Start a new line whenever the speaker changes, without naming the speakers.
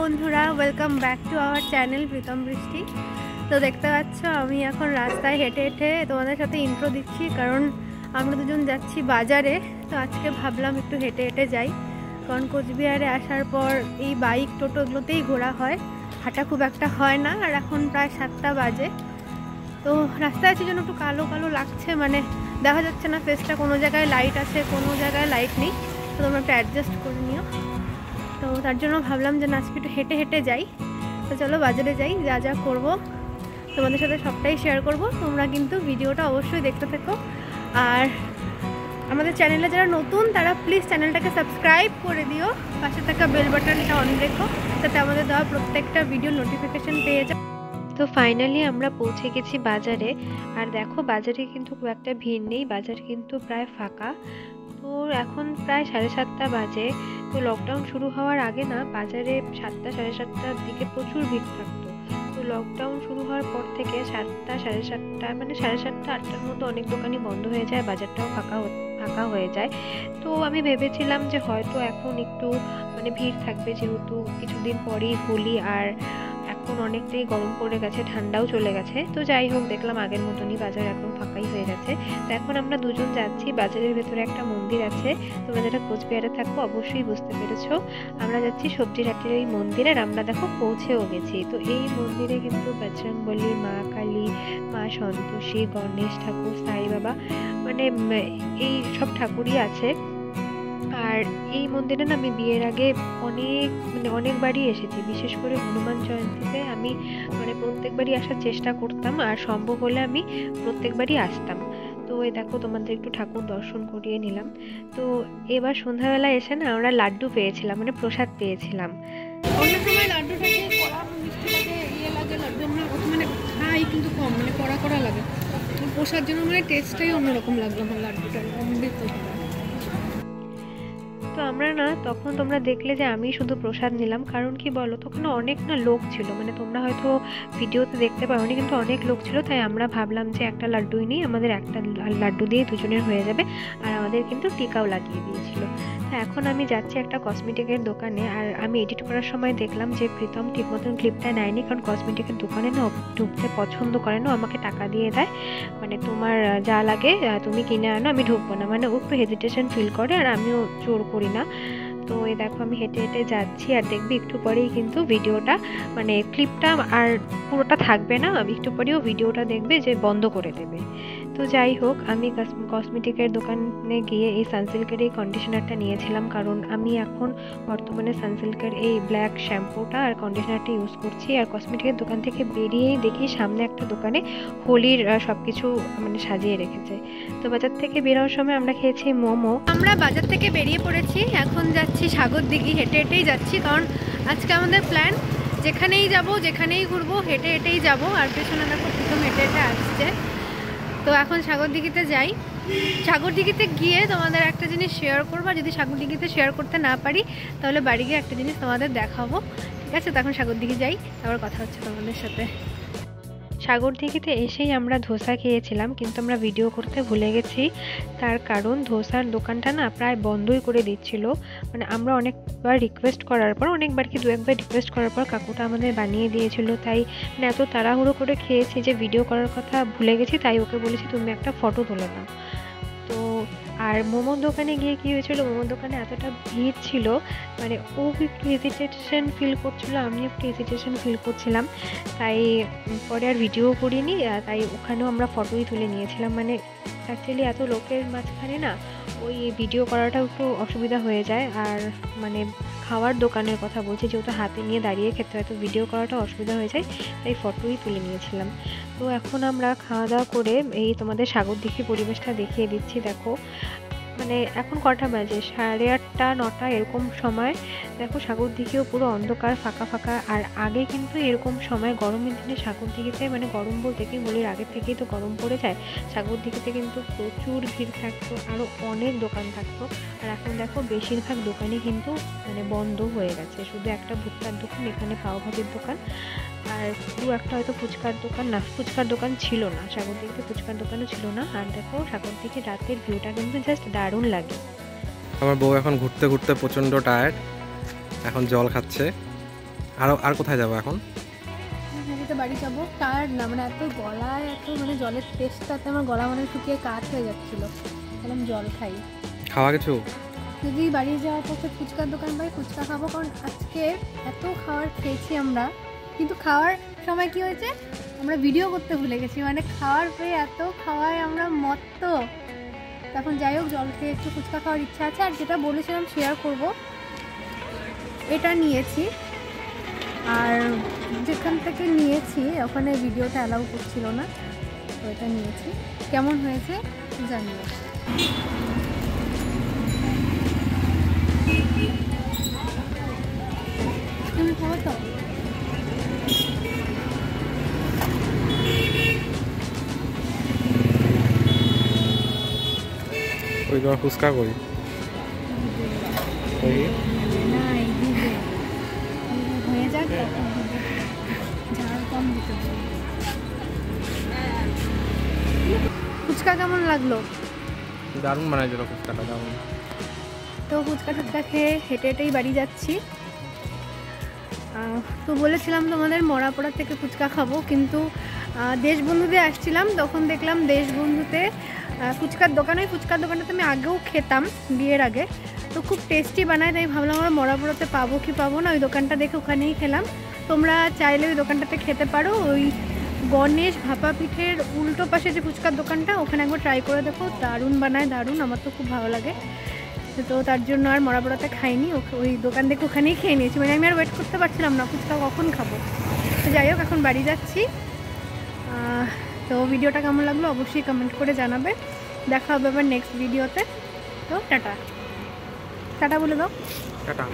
বন্ধুরা welcome back to our channel Pritam Brishti. তো দেখতে পাচ্ছ, আমি এখন রাস্তায় হেঁটে হেঁটে তোমাদের সাথে ইন্ট্রো দিচ্ছি, কারণ আমরা দুজন যাচ্ছি বাজারে। তো আজকে ভাবলাম একটু হেঁটে হেঁটে যাই, কারণ কোচবিহারে আসার পর এই বাইক টোটো এগুলোতেই ঘোরা হয়। হাঁটা খুব একটা হয় না, আর এখন প্রায় সাতটা বাজে। তো রাস্তায় আছে জন্য একটু কালো কালো লাগছে মানে দেখা যাচ্ছে না ফেসটা কোনো জায়গায় লাইট আছে, কোনো জায়গায় লাইট নেই। তো তোমরা একটু অ্যাডজাস্ট করে নিও। তো তার জন্য ভাবলাম যে না, আজকে একটু হেঁটে হেঁটে যাই। তো চলো বাজারে যাই, যা যা করব। তোমাদের সাথে সবটাই শেয়ার করব। তোমরা কিন্তু ভিডিওটা অবশ্যই দেখতে থেকো। আর আমাদের চ্যানেলে যারা নতুন, তারা প্লিজ চ্যানেলটাকে সাবস্ক্রাইব করে দিও। পাশে থাকা বেল বাটনটা অন রেখো। যাতে আমাদের দেওয়া প্রত্যেকটা ভিডিও নোটিফিকেশান পেয়ে যাও তো ফাইনালি আমরা পৌঁছে গেছি বাজারে। আর দেখো, বাজারে কিন্তু খুব একটা ভিড় নেই। বাজার কিন্তু প্রায় ফাঁকা। তো এখন প্রায় সাড়ে সাতটা বাজে, তো লকডাউন শুরু হওয়ার আগে না বাজারে সাতটা সাড়ে সাতটার দিকে প্রচুর ভিড় থাকতো। তো লকডাউন শুরু হওয়ার পর থেকে সাতটা সাড়ে সাতটা মানে সাড়ে সাতটা, আটটার মতো অনেক দোকানই বন্ধ হয়ে যায়, বাজারটাও ফাঁকা ফাঁকা হয়ে যায়। তো আমি ভেবেছিলাম যে হয়তো এখন একটু মানে ভিড় থাকবে যেহেতু কিছুদিন পরেই হোলি আর এখন অনেকটাই গরম পড়ে গেছে, ঠান্ডাও চলে গেছে। তো যাই হোক, দেখলাম আগের মতনই বাজার এখন ফাঁকাই হয়ে গেছে। তো এখন আমরা দুজন যাচ্ছি, বাজারের ভেতরে একটা মন্দির আছে। তোমরা যারা কোচবিহারে থাকো অবশ্যই বুঝতে পেরেছ। আমরা যাচ্ছি সবজিরহাটের এই মন্দিরে আর আমরা দেখো পৌঁছেও গেছি। তো এই মন্দিরে কিন্তু বজরংবলী, মা কালী, মা সন্তোষী, গণেশ ঠাকুর, সাই বাবা মানে এই সব ঠাকুরই আছে। আর এই মন্দিরে না আমি বিয়ের আগে অনেক মানে অনেকবারই এসেছি। বিশেষ করে হনুমান জয়ন্তীতে আমি মানে প্রত্যেকবারই আসার চেষ্টা করতাম আর সম্ভব হলে আমি প্রত্যেকবারই আসতাম। তো এই দেখো তোমাদের একটু ঠাকুর দর্শন করিয়ে নিলাম। তো এবার সন্ধ্যাবেলা এসে না আমরা লাড্ডু পেয়েছিলাম মানে প্রসাদ পেয়েছিলাম।
সময় ইয়ে লাগে, লাড্ডু আমরা মানে খাই কিন্তু কম মানে কড়া কড়া লাগে। প্রসাদ জন্য মানে টেস্টটাই অন্যরকম লাগল আমার লাড্ডুটা, অমৃত।
আমরা না, তখন তোমরা দেখলে যে আমি শুধু প্রসাদ নিলাম। কারণ কি বলো, তখন অনেক না লোক ছিল। মানে তোমরা হয়তো ভিডিওতে দেখতে পাওনি, কিন্তু অনেক লোক ছিল। তাই আমরা ভাবলাম যে একটা লাড্ডুই নিই, আমাদের একটা লাড্ডু দিয়ে দুজনের হয়ে যাবে। আর আমাদের কিন্তু টিকাও লাগিয়ে দিয়েছিল। এখন আমি যাচ্ছি একটা কসমেটিকের দোকানে আর আমি এডিট করার সময় দেখলাম যে প্রীতম ঠিক মতন ক্লিপটা নেয়নি কারণ কসমেটিকের দোকানে না ঢুকতে পছন্দ করে না আমাকে টাকা দিয়ে দেয়। মানে তোমার যা লাগে তুমি কিনে আনো, আমি ঢুকবো না। মানে ও একটু হেজিটেশন ফিল করে আর আমিও জোর করি না। তো এই দেখো আমি হেঁটে হেঁটে যাচ্ছি আর দেখবি একটু পরেই কিন্তু ভিডিওটা মানে ক্লিপটা আর পুরোটা থাকবে না, একটু পরেও ভিডিওটা দেখবে যে বন্ধ করে দেবে। তো যাই হোক, আমি কসমেটিকের দোকানে গিয়ে এই সানসিল্কের এই কন্ডিশনারটা নিয়েছিলাম কারণ আমি এখন বর্তমানে সানসিল্কের এই ব্ল্যাক শ্যাম্পুটা আর কন্ডিশনারটা ইউজ করছি আর কসমেটিকের দোকান থেকে বেরিয়েই দেখি সামনে একটা দোকানে হোলির সব কিছু মানে সাজিয়ে রেখেছে। তো বাজার থেকে বেরোনোর সময় আমরা খেয়েছি মোমো। আমরা বাজার থেকে বেরিয়ে পড়েছি, এখন যাচ্ছি সাগর দিঘি হেঁটে হেঁটেই যাচ্ছি, কারণ আজকে আমাদের প্ল্যান যেখানেই যাব, যেখানেই ঘুরবো, হেঁটে হেঁটেই যাব, আর পেছনে দেখো প্রথম হেঁটে হেঁটে আসছে। তো এখন সাগর দিঘিতে যাই। সাগর দিঘিতে গিয়ে তোমাদের একটা জিনিস শেয়ার করব যদি সাগর দিঘিতে শেয়ার করতে না পারি, তাহলে বাড়ি গিয়ে একটা জিনিস তোমাদের দেখাবো। ঠিক আছে? তখন সাগর দিঘি যাই, তারপর কথা হচ্ছে তোমাদের সাথে। সাগর দিঘিতে এসেই আমরা ধোসা খেয়েছিলাম, কিন্তু আমরা ভিডিও করতে ভুলে গেছি। তার কারণ ধোসার দোকানটা না প্রায় বন্ধই করে দিচ্ছিল। মানে আমরা অনেকবার রিকোয়েস্ট করার পর, অনেকবার কি দু একবার রিকোয়েস্ট করার পর কাকুটা আমাদের বানিয়ে দিয়েছিল। তাই মানে এত তাড়াহুড়ো করে খেয়েছি যে ভিডিও করার কথা ভুলে গেছি, তাই ওকে বলেছি, তুমি একটা ফটো তুলে দাও। তো আর মোমোর দোকানে গিয়ে কী হয়েছিল? মোমোর দোকানে এতটা ভিড় ছিল মানে ও একটু হেজিটেশন ফিল করছিল আমি একটু হেজিটেশন ফিল করছিলাম। তাই পরে আর ভিডিও করিনি তাই ওখানেও আমরা ফটোই তুলে নিয়েছিলাম। মানে অ্যাকচুয়ালি এত লোকের মাঝখানে না, ওই ভিডিও করাটাও একটু অসুবিধা হয়ে যায়। আর মানে খাওয়ার দোকানের কথা বলছি, যেহেতু হাতে নিয়ে দাঁড়িয়ে খেতে হয়তো ভিডিও করাটা অসুবিধা হয়ে যায়, তাই ফটোই তুলে নিয়েছিলাম। তো এখন আমরা খাওয়া দাওয়া করে এই তোমাদের সাগর দিঘি পরিবেশটা দেখিয়ে দিচ্ছি। দেখো মানে এখন কটা বাজে? সাড়ে আটটা, নটা এরকম সময়। দেখো সাগর দিঘিও পুরো অন্ধকার, ফাঁকা ফাঁকা। আর আগে কিন্তু এরকম সময় গরমের দিনে সাগর দিঘিতে মানে গরম বলতে কি, হোলির আগে থেকেই তো গরম পড়ে যায়। সাগর দিঘিতে কিন্তু প্রচুর ভিড় থাকতো আরও অনেক দোকান থাকতো। আর এখন দেখো বেশিরভাগ দোকানই কিন্তু মানে বন্ধ হয়ে গেছে। শুধু একটা ভুট্টার দোকান, এখানে পাওভাজির দোকান। আর দু একটা হয়তো ফুচকার দোকান, না, ফুচকার দোকান ছিল না। সাগর দিকে ফুচকার দোকানও ছিল না। আর দেখো সাগর দিকে রাতের ভিউটা কিন্তু জাস্ট দারুণ লাগে।
আমার বউ এখন ঘুরতে ঘুরতে প্রচণ্ড টায়ার্ড এখন জল খাচ্ছে। আর আর কোথায় যাব এখন?
বাড়ি যাব। টায়ার্ড না মানে এত গলায় এত মানে জলের টেস্টটাতে আমার গলা মানে শুকিয়ে কাঠ হয়ে যাচ্ছিল। তাহলে জল খাই।
খাওয়া কিছু?
যদি বাড়ি যাওয়ার পথে ফুচকার দোকান পাই ফুচকা খাব কারণ আজকে এত খাবার খেয়েছি আমরা। কিন্তু খাওয়ার সময় কি হয়েছে? আমরা ভিডিও করতে ভুলে গেছি। মানে খাওয়ার পেয়ে এত খাওয়ায় আমরা মত্ত। তখন যাই হোক, জল খেয়ে একটু ফুচকা খাওয়ার ইচ্ছা আছে, আর যেটা বলেছিলাম শেয়ার করব। এটা নিয়েছি। আর যেখান থেকে নিয়েছি, ওখানে ভিডিওটা অ্যালাউ করছিল না, তো এটা নিয়েছি। কেমন হয়েছে জানিও। তুমি খাব তো কম দিতে বলবে। ফুচকা কেমন লাগল?
দারুণ বানাইছিল ফুচকাটা দারুণ।
তো ফুচকা টুচকা খেয়ে হেঁটে হেঁটেই বাড়ি যাচ্ছি। তো বলেছিলাম তোমাদের মরাপড়া থেকে ফুচকা খাব কিন্তু দেশবন্ধুতে আসছিলাম তখন দেখলাম দেশবন্ধুতে ফুচকার দোকানে, ওই ফুচকার দোকানটাতে আমি আগেও খেতাম বিয়ের আগে। তো খুব টেস্টি বানায়, তাই ভাবলাম আমরা মরাপড়াতে পাবো কি পাবো না, ওই দোকানটা দেখে ওখানেই খেলাম। তোমরা চাইলে ওই দোকানটাতে খেতে পারো, ওই গণেশ ভাপা পিঠের উল্টো পাশে যে ফুচকার দোকানটা, ওখানে একবার ট্রাই করে দেখো, দারুণ বানায়, দারুণ, আমার তো খুব ভালো লাগে। তো তার জন্য আর মরাপড়াতে খাইনি ওই দোকান থেকে ওখানেই খেয়ে নিয়েছি মানে আমি আর ওয়েট করতে পারছিলাম না, ফুচকা কখন খাব। তো যাই হোক, এখন বাড়ি যাচ্ছি। তো ভিডিওটা কেমন লাগল অবশ্যই কমেন্ট করে জানাবে। দেখা হবে আবার নেক্সট ভিডিওতে তো টাটা। টাটা বলে দাও।
টাটা।